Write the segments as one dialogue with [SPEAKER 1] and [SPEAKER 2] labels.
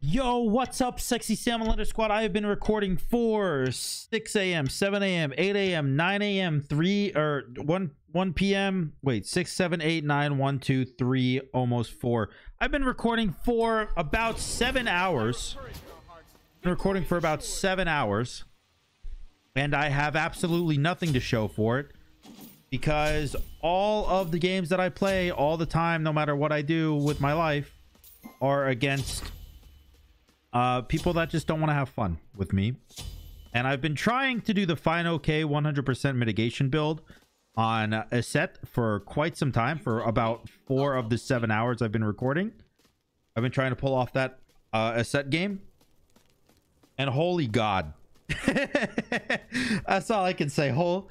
[SPEAKER 1] Yo, what's up, sexy salmon letter squad? I have been recording for 6 a.m., 7 a.m., 8 a.m., 9 a.m., 3 or 1 1 p.m. Wait, 6, 7, 8, 9, 1, 2, 3, almost 4. I've been recording for about seven hours. Been recording for about seven hours. And I have absolutely nothing to show for it. Because all of the games that I play all the time, no matter what I do with my life, are against uh, people that just don't want to have fun with me. And I've been trying to do the fine okay 100% mitigation build on a set for quite some time, for about four of the seven hours I've been recording. I've been trying to pull off that uh, a set game. And holy God. That's all I can say. Whole,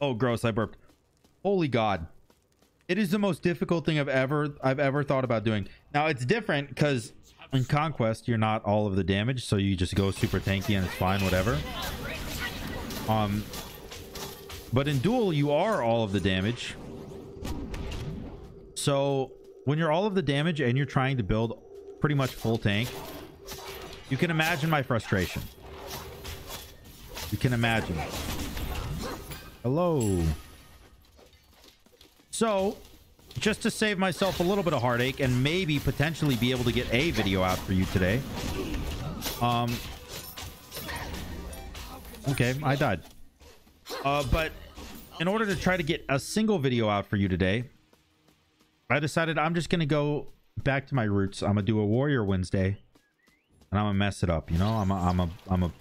[SPEAKER 1] oh, gross. I burped. Holy God. It is the most difficult thing I've ever I've ever thought about doing. Now it's different because in conquest you're not all of the damage so you just go super tanky and it's fine whatever. Um but in duel you are all of the damage. So when you're all of the damage and you're trying to build pretty much full tank you can imagine my frustration. You can imagine. Hello. So just to save myself a little bit of heartache and maybe potentially be able to get a video out for you today. Um. Okay, I died. Uh, but in order to try to get a single video out for you today, I decided I'm just gonna go back to my roots. I'm gonna do a Warrior Wednesday, and I'm gonna mess it up. You know, I'm a, I'm a, I'm a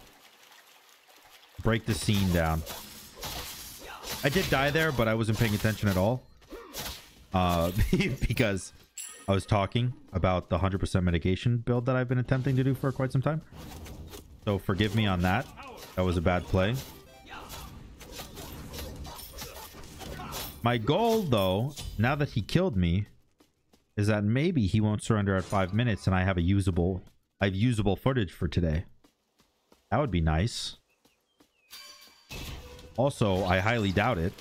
[SPEAKER 1] break the scene down. I did die there, but I wasn't paying attention at all uh, because I was talking about the 100% mitigation build that I've been attempting to do for quite some time. So forgive me on that. That was a bad play. My goal, though, now that he killed me, is that maybe he won't surrender at five minutes and I have a usable, I have usable footage for today. That would be nice. Also, I highly doubt it.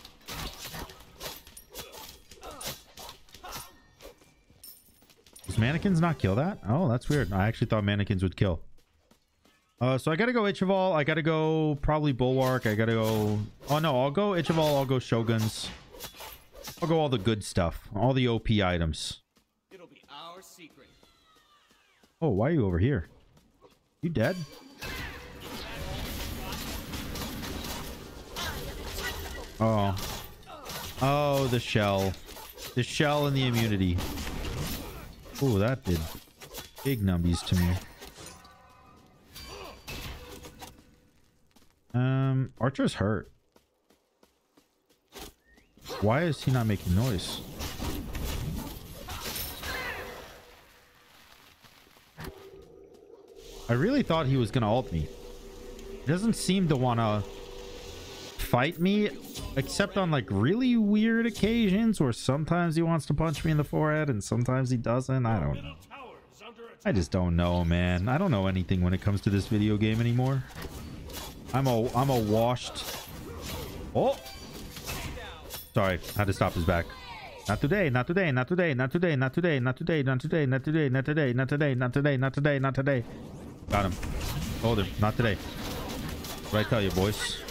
[SPEAKER 1] Mannequins not kill that? Oh, that's weird. I actually thought mannequins would kill. Uh, so I gotta go Ichaival. I gotta go probably Bulwark. I gotta go... Oh, no. I'll go Ichaival. I'll go Shoguns. I'll go all the good stuff. All the OP items. It'll be our secret. Oh, why are you over here? You dead? Oh. Oh, the shell. The shell and the immunity. Oh, that did big numbies to me. Um, Archer's hurt. Why is he not making noise? I really thought he was gonna ult me. He doesn't seem to wanna fight me except on like really weird occasions where sometimes he wants to punch me in the forehead and sometimes he doesn't. I don't know. I just don't know, man. I don't know anything when it comes to this video game anymore. I'm a I'm a washed. Oh, sorry, I had to stop his back. Not today, not today, not today, not today, not today, not today, not today, not today, not today, not today, not today, not today, not today. Got him. Hold him. Not today. What I tell you, boys.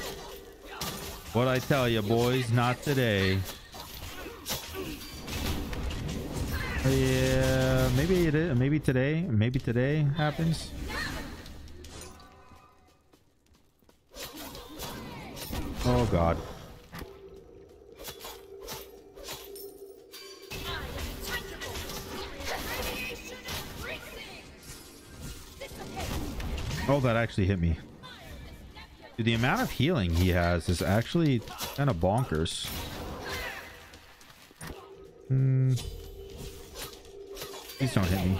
[SPEAKER 1] What I tell you, boys, not today. Yeah, maybe it is. Maybe today. Maybe today happens. Oh God. Oh, that actually hit me. Dude, the amount of healing he has is actually kind of bonkers. Hmm. Please don't hit me.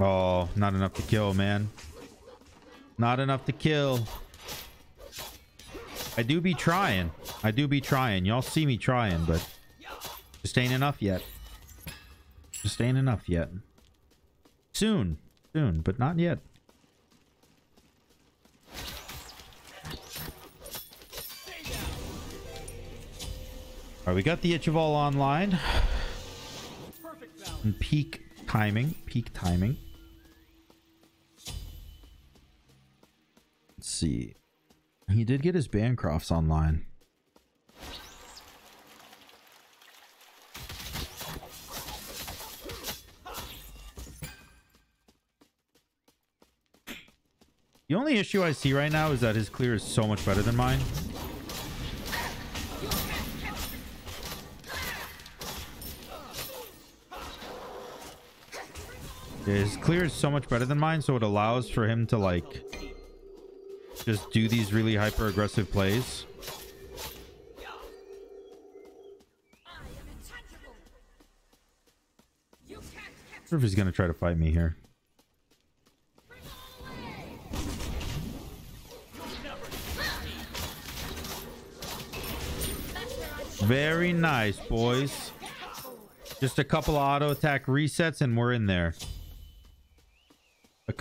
[SPEAKER 1] Oh, not enough to kill, man. Not enough to kill. I do be trying. I do be trying. Y'all see me trying, but just ain't enough yet. Just ain't enough yet. Soon. Soon, but not yet. Right, we got the Ichaival online. And peak timing. Peak timing. Let's see. He did get his Bancrofts online. The only issue I see right now is that his clear is so much better than mine. His clear is so much better than mine, so it allows for him to like just do these really hyper aggressive plays. I wonder if he's gonna try to fight me here. Very nice, boys. Just a couple auto attack resets and we're in there.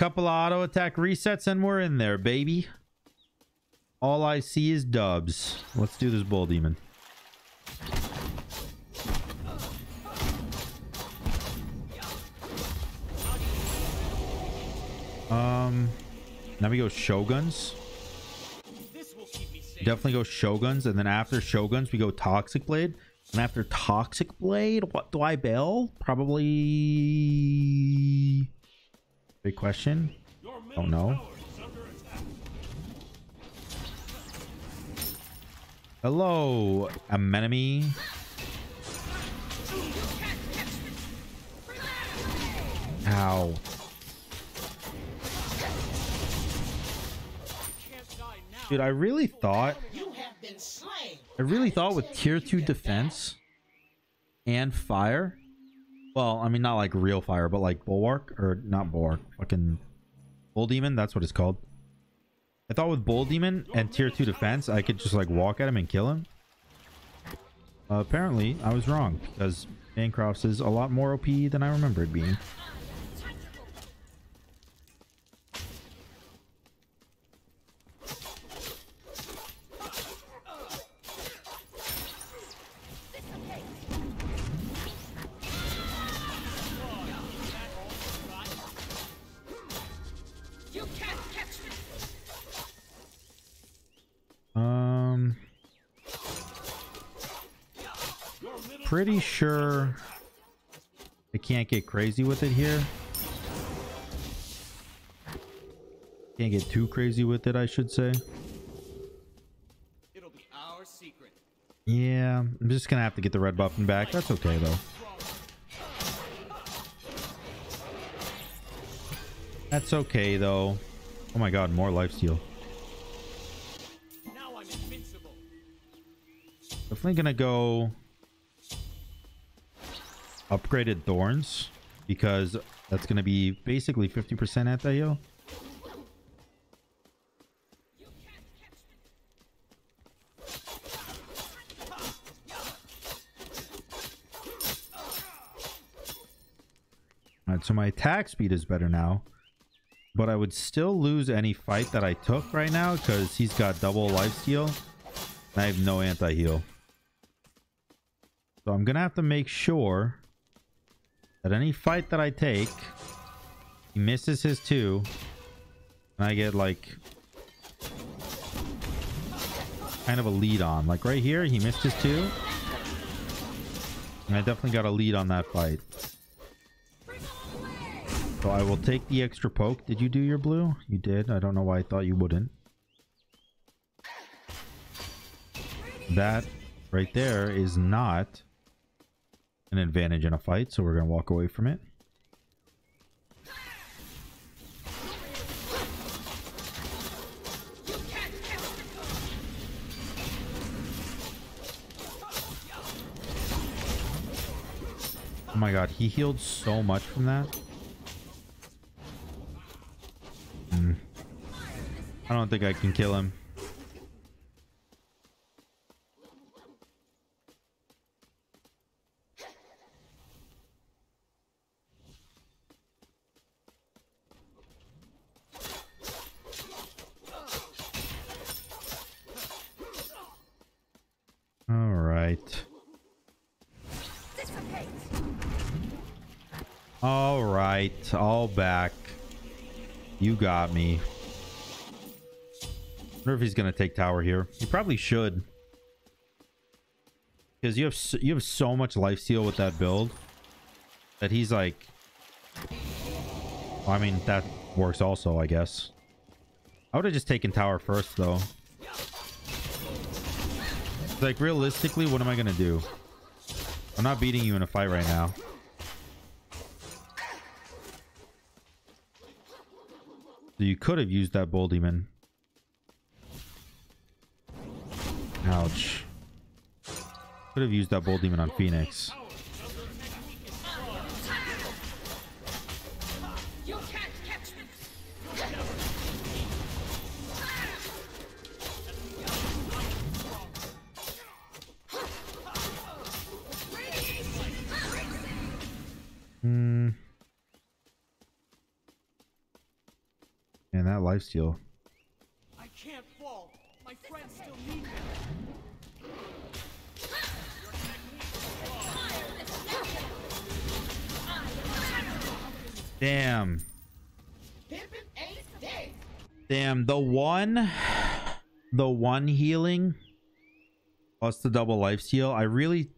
[SPEAKER 1] Couple auto attack resets and we're in there, baby. All I see is dubs. Let's do this bull demon. Um, now we go shoguns. Definitely go shoguns, and then after shoguns we go toxic blade. And after toxic blade, what do I bail? Probably. Big question. Don't know. Hello, Amenemy. Ow. Dude, I really thought I really thought with tier 2 defense and fire. Well, I mean not like real fire, but like bulwark or not bulwark, fucking bull demon, that's what it's called. I thought with bull demon and tier 2 defense, I could just like walk at him and kill him. Uh, apparently, I was wrong because Bancrofts is a lot more OP than I remember it being. Can't get crazy with it here. Can't get too crazy with it, I should say.
[SPEAKER 2] It'll be our secret.
[SPEAKER 1] Yeah, I'm just gonna have to get the red button back. That's okay though. That's okay though. Oh my god, more life steal.
[SPEAKER 2] Now I'm invincible.
[SPEAKER 1] Definitely gonna go upgraded thorns because that's gonna be basically 50% anti-heal. Alright, so my attack speed is better now. But I would still lose any fight that I took right now because he's got double life steal. And I have no anti-heal. So I'm going to have to make sure that any fight that I take, he misses his two. And I get like kind of a lead on. Like right here, he missed his two. And I definitely got a lead on that fight. So I will take the extra poke. Did you do your blue? You did. I don't know why I thought you wouldn't. That right there is not an advantage in a fight, so we're going to walk away from it. Oh my god, he healed so much from that. Hmm. I don't think I can kill him. All right. All right, all back. You got me. Wonder if he's gonna take tower here. He probably should, because you have so, you have so much life steal with that build that he's like. I mean that works also, I guess. I would have just taken tower first though. Like realistically, what am I gonna do? I'm not beating you in a fight right now. So you could have used that bull demon. Ouch. Could have used that bull demon on Phoenix. Steal.
[SPEAKER 2] I can't fall. My friends still need me.
[SPEAKER 1] Damn. Damn, the one the one healing plus the double life steal. I really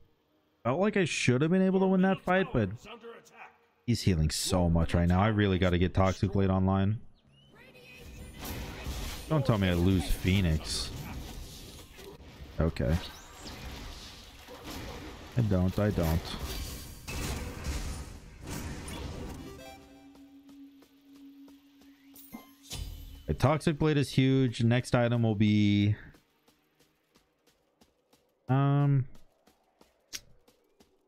[SPEAKER 1] felt like I should have been able to win that fight, but he's healing so much right now. I really got to get Toxic Blade online. Don't tell me I lose Phoenix. Okay. I don't, I don't. A toxic blade is huge. Next item will be um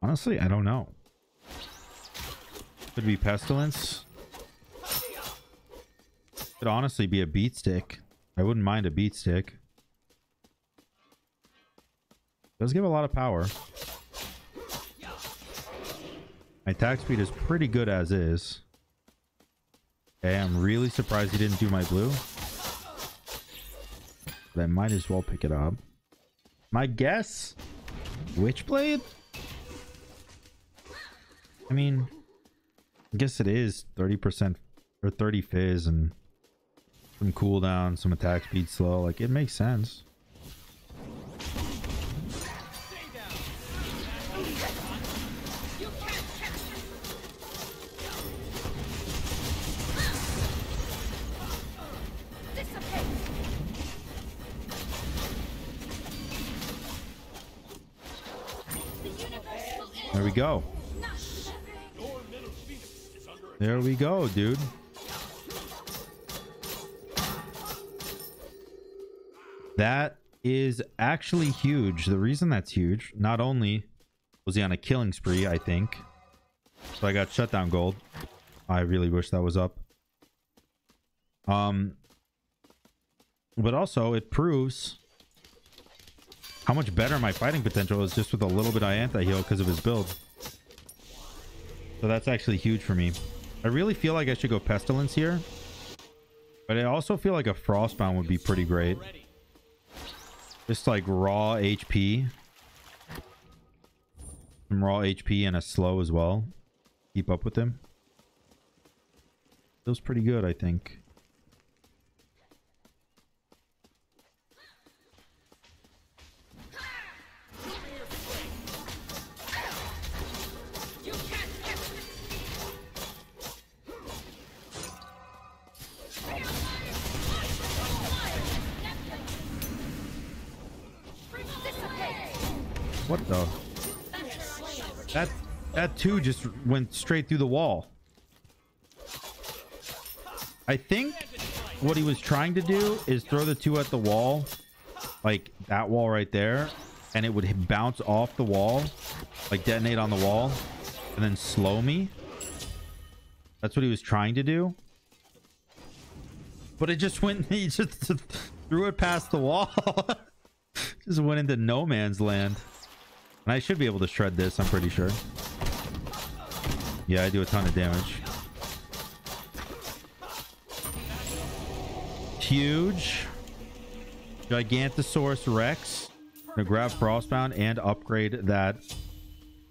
[SPEAKER 1] honestly, I don't know. Could be pestilence. Could honestly be a beat stick. I wouldn't mind a beat stick. Does give a lot of power. My attack speed is pretty good as is. Okay, I'm really surprised he didn't do my blue. But I might as well pick it up. My guess? Witchblade? I mean, I guess it is 30% or 30 fizz and some cooldown, some attack speed slow. Like, it makes sense. There we go. There we go, dude. That is actually huge. The reason that's huge, not only was he on a killing spree, I think. So I got shutdown gold. I really wish that was up. Um, but also it proves how much better my fighting potential is just with a little bit of anti-heal because of his build. So that's actually huge for me. I really feel like I should go Pestilence here. But I also feel like a Frostbound would be pretty great. Just like raw HP. Some raw HP and a slow as well. Keep up with him. Feels pretty good, I think. What the? That that too just went straight through the wall. I think what he was trying to do is throw the two at the wall, like that wall right there, and it would bounce off the wall, like detonate on the wall, and then slow me. That's what he was trying to do. But it just went, he just threw it past the wall. just went into no man's land. And I should be able to shred this, I'm pretty sure. Yeah, I do a ton of damage. Huge. Gigantosaurus Rex. Gonna grab Frostbound and upgrade that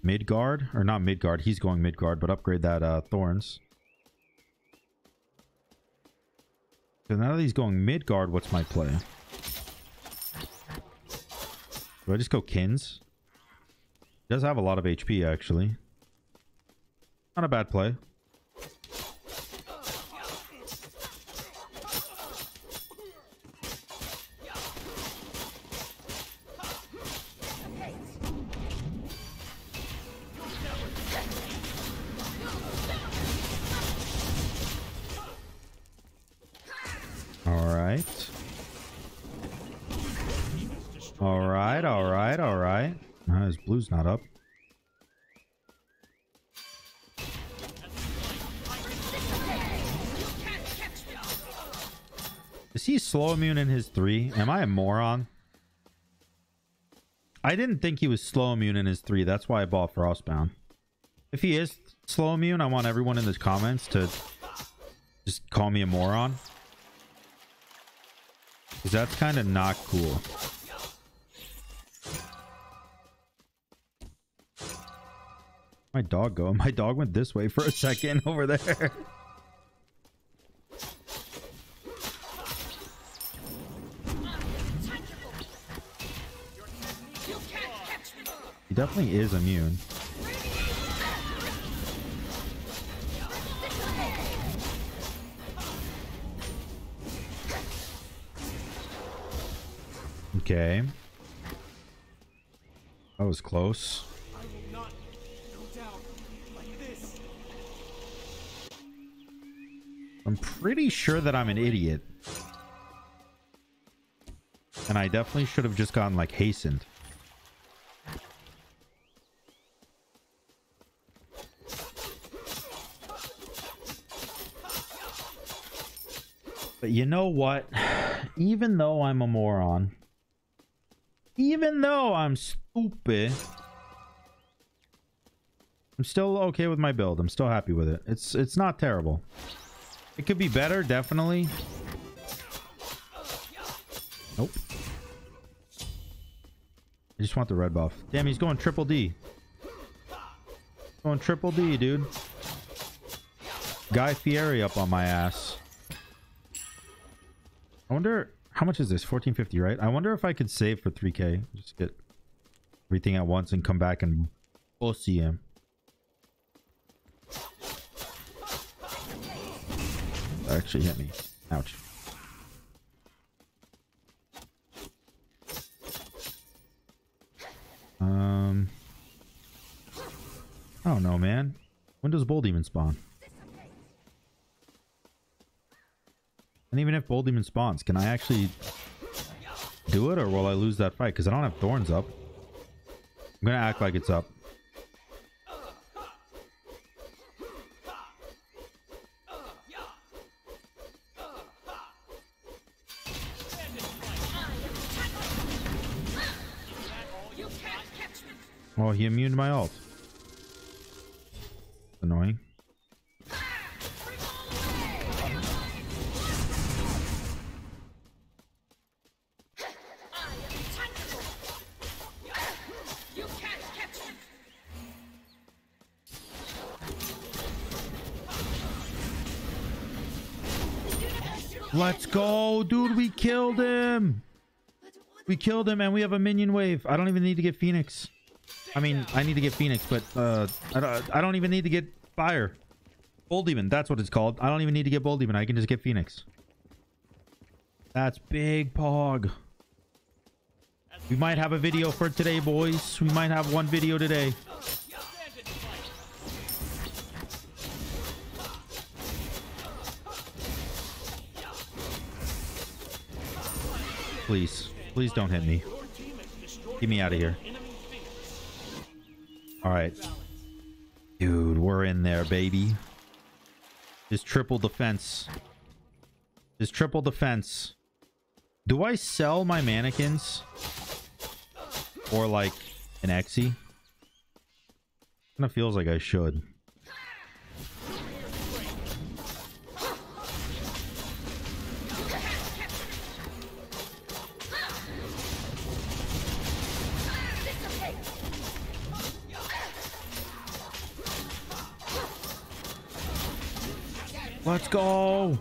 [SPEAKER 1] mid guard or not mid guard. He's going mid guard, but upgrade that uh, thorns. So now that he's going mid guard, what's my play? Do I just go Kins? Does have a lot of HP actually. Not a bad play. All right, all right, all right. His blue's not up. Is he slow immune in his three? Am I a moron? I didn't think he was slow immune in his three. That's why I bought Frostbound. If he is slow immune, I want everyone in the comments to just call me a moron. Because that's kind of not cool. My dog go? My dog went this way for a second over there. He definitely is immune. Okay. That was close.
[SPEAKER 2] I will not go down like this.
[SPEAKER 1] I'm pretty sure that I'm an idiot. And I definitely should have just gotten like hastened. But you know what? Even though I'm a moron, even though I'm stupid, I'm still okay with my build. I'm still happy with it. It's it's not terrible. It could be better, definitely. Nope. I just want the red buff. Damn, he's going triple D. Going triple D, dude. Guy Fieri up on my ass. I wonder how much is this? 1450, right? I wonder if I could save for 3k. Just get everything at once and come back and see him. Actually hit me. Ouch. Um, I don't know, man. When does Bull Demon spawn? And even if Bull Demon spawns, can I actually do it or will I lose that fight? Because I don't have thorns up. I'm gonna act like it's up. Oh, he immuned my ult. Annoying. Let's go, dude. We killed him. We killed him, and we have a minion wave. I don't even need to get Phoenix. I mean, I need to get Phoenix, but uh, I don't. I don't even need to get Fire. Bull Demon. That's what it's called. I don't even need to get Bull Demon. I can just get Phoenix. That's big pog. We might have a video for today, boys. We might have one video today. Please. Please don't hit me. Get me out of here. All right. Dude, we're in there, baby. This triple defense. This triple defense. Do I sell my mannequins? Or like an Exy? Kind of feels like I should. Let's go.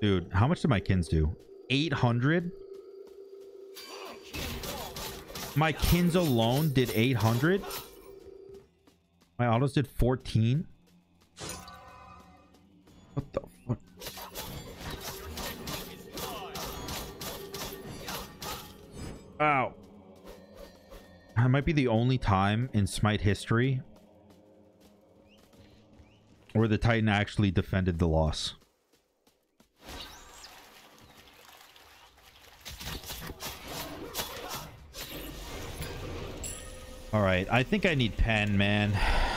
[SPEAKER 1] Dude, how much did my kins do? 800? My kins alone did 800? My autos did 14? What the fuck? Ow. That might be the only time in Smite history where the Titan actually defended the loss. All right, I think I need pen, man.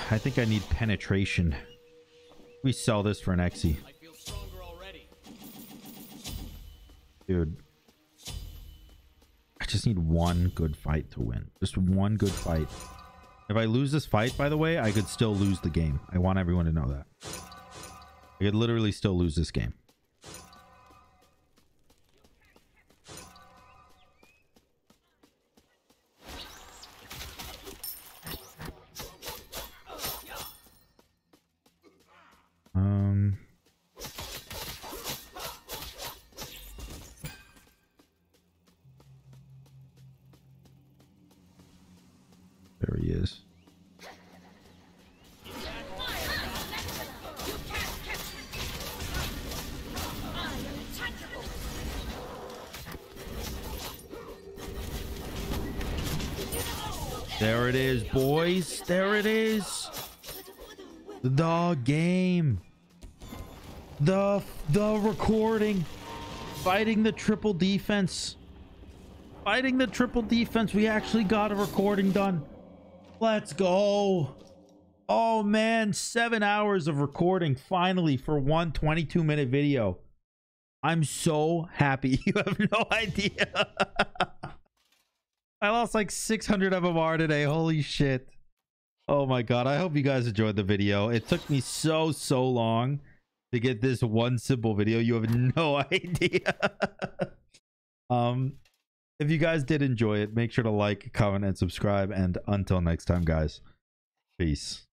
[SPEAKER 1] I think I need penetration. We sell this for an Exy.
[SPEAKER 2] I feel stronger already.
[SPEAKER 1] Dude. I just need one good fight to win. Just one good fight. If I lose this fight, by the way, I could still lose the game. I want everyone to know that. I could literally still lose this game. There it is, boys. There it is. The game. The the recording. Fighting the triple defense. Fighting the triple defense. We actually got a recording done. Let's go. Oh man, seven hours of recording finally for one 22 minute video. I'm so happy. You have no idea. I lost like 600 MMR today. Holy shit. Oh my god. I hope you guys enjoyed the video. It took me so, so long to get this one simple video. You have no idea. um, if you guys did enjoy it, make sure to like, comment, and subscribe. And until next time, guys, peace.